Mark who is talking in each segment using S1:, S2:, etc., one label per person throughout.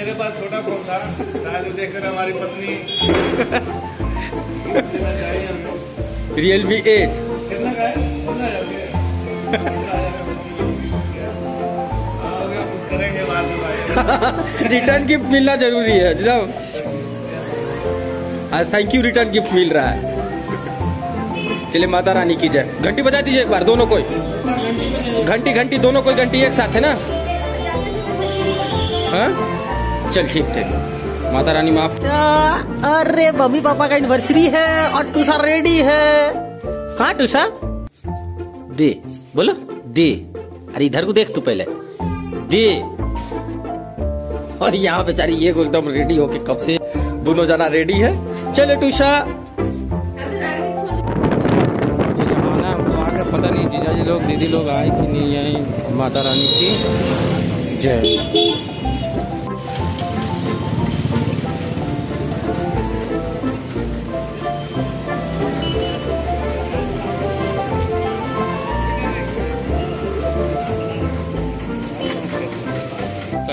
S1: मेरे पास छोटा फ़ोन था शायद देखकर हमारी पत्नी हमको
S2: रियलमी एट
S1: कितना का है?
S2: रिटर्न गिफ्ट मिलना ज़रूरी है जनाब आज थैंक यू रिटर्न गिफ्ट मिल रहा है। चलिए माता रानी की जय। घंटी बजा दीजिए एक बार दोनों कोई। घंटी घंटी दोनों कोई घंटी एक साथ है ना? हाँ? चल ठीक ठीक। माता रानी माफ़। अरे मम्मी पापा का एनिवर्सरी है और टूसा रेडी है। कहाँ टूसा दे बोलो। दे। अरे इधर को देख तू पहले। दे। और यहाँ बेचारी ये को एकदम रेडी होके कब से दोनों जना रेडी है। चलो आगे पता नहीं जीजा जी लोग दीदी लोग आए कि नहीं आए माता रानी की। जय।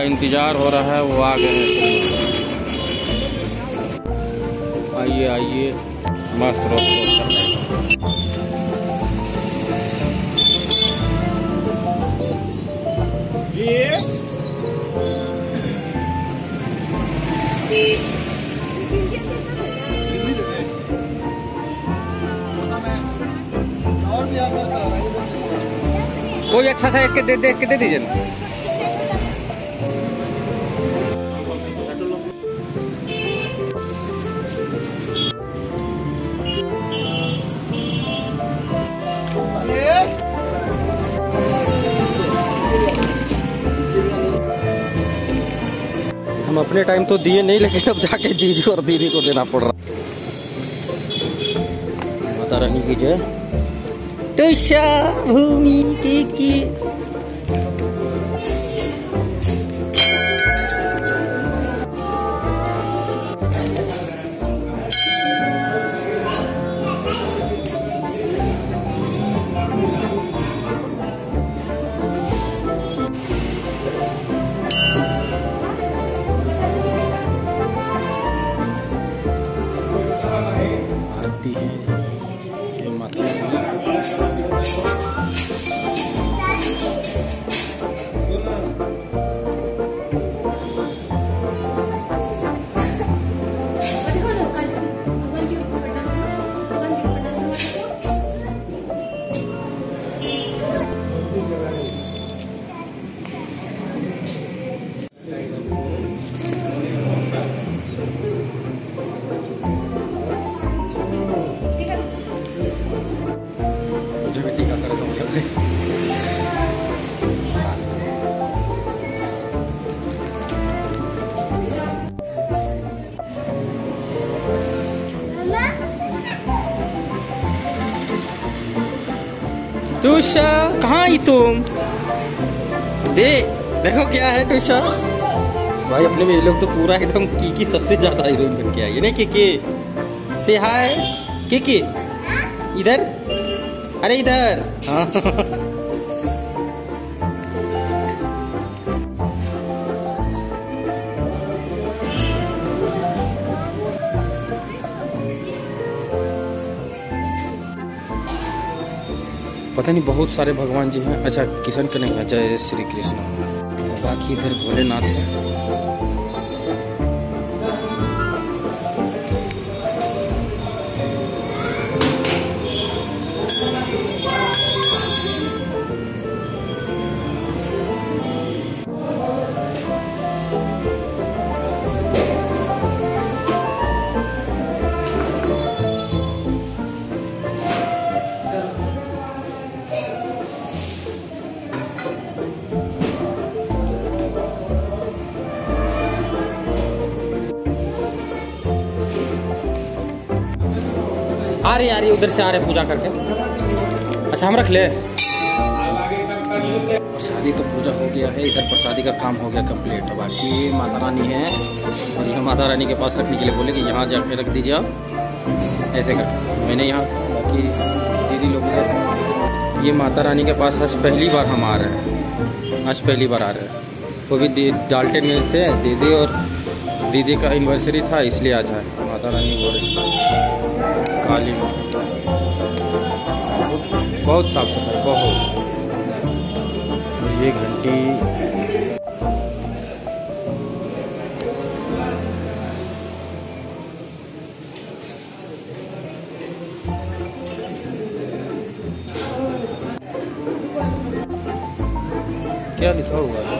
S2: इंतज़ार हो रहा है वो आ गए हैं। आइए आइए मस्त
S1: ये?
S2: कोई अच्छा सा एक के दे देख के दे दीजिए? ना हम अपने टाइम तो दिए नहीं लेकिन अब जाके जीजू और दीदी को देना पड़ रहा। माता रानी की जय। भूमि की की आरती है। तुषा, कहाँ आई तुम? दे, देखो क्या है टूशा भाई, अपने में ये लोग तो पूरा एकदम की की सबसे ज़्यादा हीरोइन बन के आई है नहीं के के? से हाय के के? इधर? अरे इधर। हाँ। पता नहीं बहुत सारे भगवान जी हैं। अच्छा किशन का नहीं है, जय श्री कृष्ण। बाकी इधर भोलेनाथ है। रही, आ रही, उधर से आ रहे पूजा करके। अच्छा हम रख ले। प्रसादी तो पूजा हो गया है, इधर प्रसादी का काम हो गया कंप्लीट बाकी माता रानी है, और यहाँ माता रानी के पास रखने के लिए बोले कि यहाँ जाके रख दीजिए आप। ऐसे करके। मैंने यहाँ, बाकी दीदी लोग ये माता रानी के पास आज पहली बार हम आ रहे हैं। आज पहली बार आ रहे हैं। वो भी डाल्टन में थे, दीदी और दीदी का एनिवर्सरी था, इसलिए आज है माता रानी बोल रही काली माँ बहुत साफ़ सफ़ाई, बहुत। और ये घंटी। क्या लिखा हुआ है?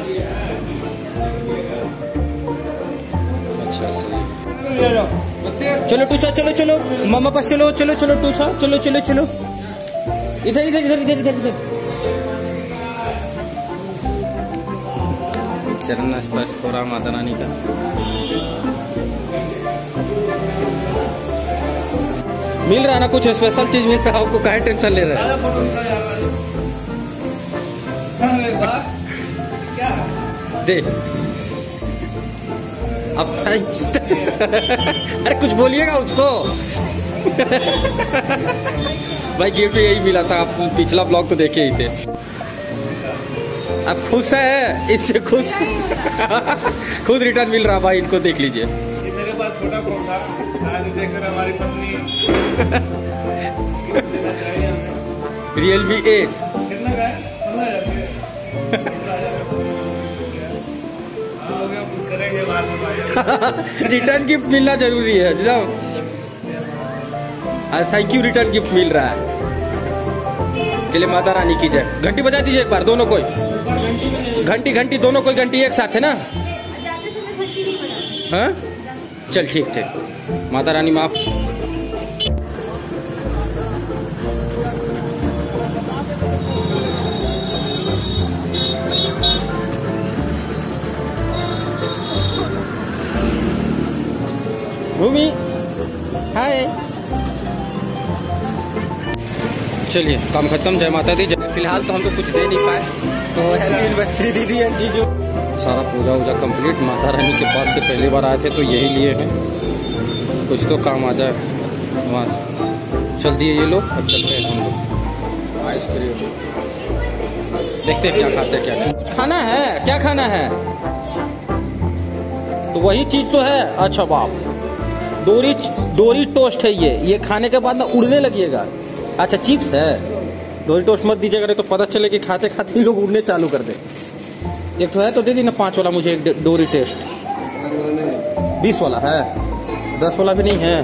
S2: अच्छा सही चलो टूसा चलो चलो। मामा पास चलो चलो चलो टूसा। चलो चलो चलो। इधर इधर इधर इधर इधर इधर। चरण स्पर्श हो रहा माता रानी का। मिल रहा है ना कुछ स्पेशल चीज़? मिल रहा है? आपको काहे टेंशन ले रहे हैं?
S1: क्या?
S2: दे। अब अरे कुछ बोलिएगा उसको। भाई गिफ्ट यही मिला था आप पिछला ब्लॉग तो देखे ही थे। अब खुश है? इससे खुश? खुद रिटर्न मिल रहा भाई इनको देख लीजिए।
S1: मेरे पास छोटा था आज देखकर हमारी पत्नी।
S2: रियलमी एट
S1: करेंगे बाद में
S2: रिटर्न गिफ्ट मिलना ज़रूरी है जनाब थैंक यू रिटर्न गिफ्ट मिल रहा है। चलिए माता रानी की जय। घंटी बजा दीजिए एक बार दोनों कोई। घंटी घंटी दोनों कोई घंटी एक साथ है ना?
S3: जाते समय घंटी नहीं बजाते।
S2: हाँ? चल ठीक ठीक। माता रानी माफ़। चलिए, काम खत्म, जय माता दी। फ़िलहाल तो हम तो कुछ दे नहीं पाए। तो एनिवर्सरी दीदी एंड जीजू सारा पूजा वूजा कंप्लीट माता रानी के पास से पहली बार आए थे तो यही लिए हैं। कुछ तो काम आ जाए। वहाँ चल दिए ये लोग, अब चलते हैं हम लोग। आइसक्रीम देखते हैं क्या खाते हैं, क्या। कुछ खाना है? क्या खाना है? तो वही चीज़ तो है। अच्छा बाप। डोरी डोरी टोस्ट है ये। ये खाने के बाद ना उड़ने लगिएगा अच्छा चिप्स है। डोरी टोस्ट मत दीजिएगा नहीं तो पता चले कि खाते खाते ही लोग उड़ने चालू कर दे। एक तो है तो दे दी ना पाँच वाला मुझे, एक डोरी टेस्ट। बीस वाला है। दस वाला भी नहीं है।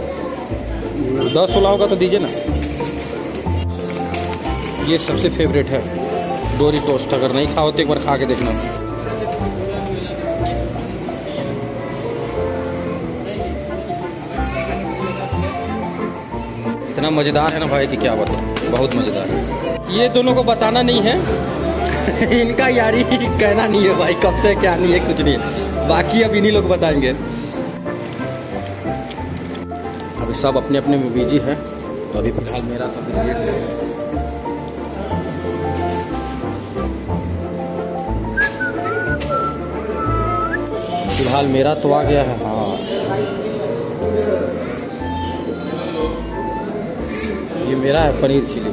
S2: दस वाला होगा तो दीजिए ना। ये सबसे फेवरेट है। डोरी टोस्ट अगर नहीं खाओ तो एक बार खा के देखना। इतना मज़ेदार है ना भाई कि क्या बताऊँ? बहुत मज़ेदार है। ये दोनों को बताना नहीं है। इनका यारी कहना नहीं है भाई, कब से क्या नहीं है, कुछ नहीं है। बाकी अब इन्हीं लोग बताएँगे। अभी सब अपने अपने में बिज़ी है। तो अभी फ़िलहाल मेरा तो लेट है। फ़िलहाल मेरा तो आ गया है हाँ। ये मेरा है, पनीर चिली।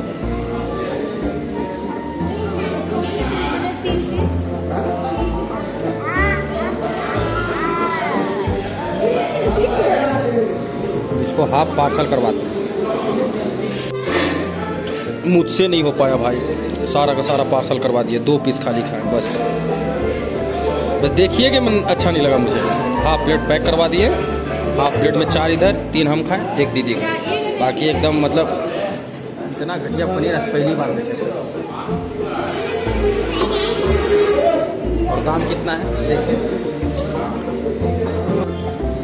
S2: इसको हाफ़ पार्सल करवाते मुझसे नहीं हो पाया भाई। सारा का सारा पार्सल करवा दिए दो पीस खाली खाए, बस। बस देखिए कि मन अच्छा नहीं लगा मुझे। हाफ़ प्लेट पैक करवा दिए, हाफ़ प्लेट में चार इधर, तीन हम खाएँ, एक दीदी खाए। बाकी एकदम मतलब इतना घटिया पनीर आज पहली बार देखे और दाम कितना है? देखिए।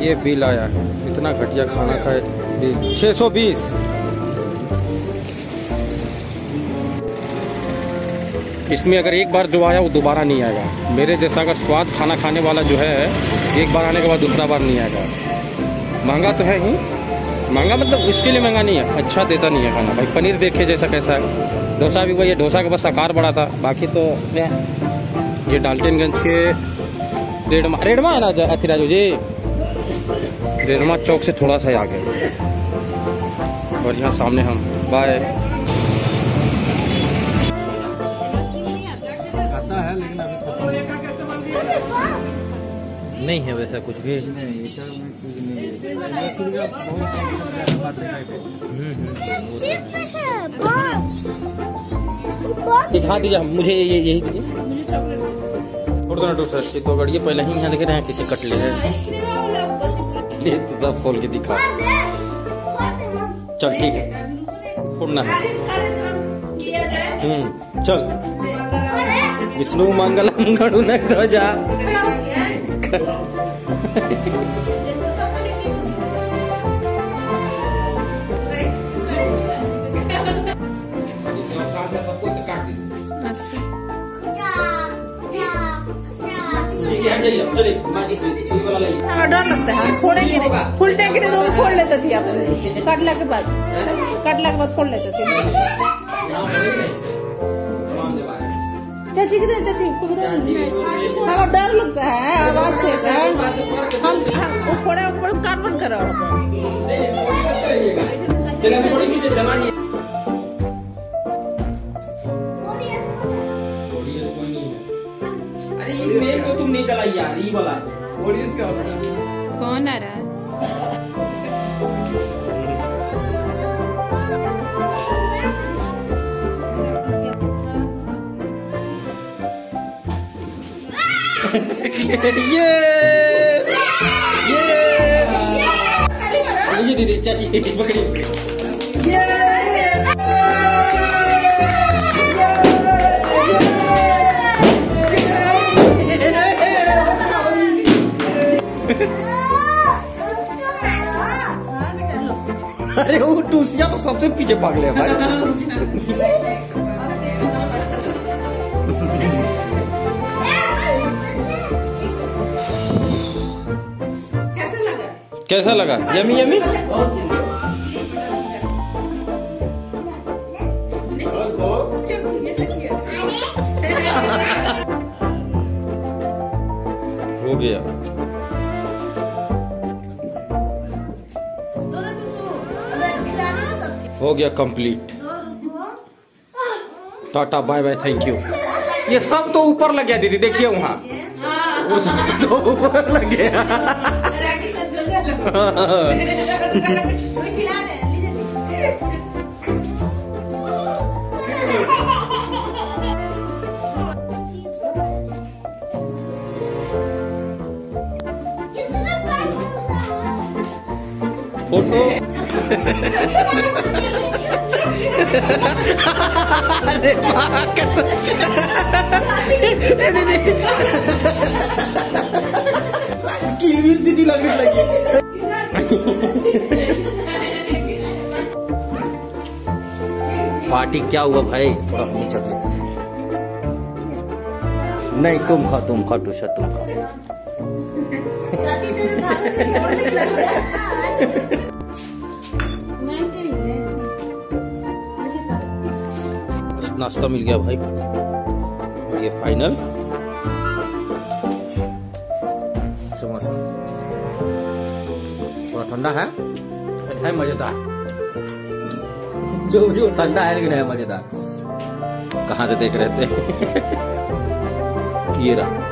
S2: ये बिल आया है। इतना घटिया खाना का बिल छः सौ बीस। इसमें अगर एक बार जो आया, वो दोबारा नहीं आएगा। मेरे जैसा अगर स्वाद खाना खाने वाला जो है, एक बार आने के बाद दूसरा बार नहीं आएगा। महँगा तो है ही। महँगा मतलब इसके लिए महँगा नहीं है। अच्छा देता नहीं है खाना। भाई पनीर देखे जैसा कैसा है। डोसा भी वही है। डोसा का बस आकार बड़ा था। बाकी तो ये ये डाल्टनगंज के रेडमा रेडमा है ना ज- अथी राजू जी। रेडमा चौक से थोड़ा सा आगे। और यहाँ सामने हम बाय।
S4: है
S2: नहीं है वैसा कुछ भी।
S1: नहीं ऐसा नहीं। है
S2: दीजिए मुझे ये यही दीजिए। छोड़ दो ना ये तो गड़िए पहले ही यहाँ देख रहे हैं, किसी कटले है। ये तो सब खोल के दिखा। चल, ठीक है। फोड़ना है। हम्म चल। विष्णु मंगलम गणुनक ध्वजा हाँ,
S4: डर लगता है फोड़ेंगे नहीं नहीं तो फोड़ लेते थे कटला के बाद कटला के बाद फोड़ लेते थे चाची किधर चाची हमें डर लगता है आवाज़ से हम हम ऊपर कार्बन करो
S2: ये मेन तो तुम नहीं जलाई यार ये वाला।
S1: ऑडियंस क्या होता है
S3: कौन आ रहा है?
S2: ये। ये। लीजिए दीदी चाची। पकड़िए अरे वो टूसिया तो सबसे पीछे भाग ले भाई
S4: कैसा लगा?
S2: कैसा लगा? Yummy yummy? हो गया। हो गया complete tata bye bye thank you ये सब तो ऊपर लग गया दीदी देखिए वहाँ। तो ऊपर लग गया। फ़ोटो। अरे दीदी लगी पार्टी क्या हुआ भाई? थोड़ा हम चल लेते हैं नहीं, तुम खाओ तुम खाओ टूशा तुम खाओ। नाश्ता मिल गया भाई। और ये फाइनल समोसा थोड़ा ठंडा है है मज़ेदार। जो भी ठंडा है लेकिन है मज़ेदार। कहा से देख रहे थे? ये रहा।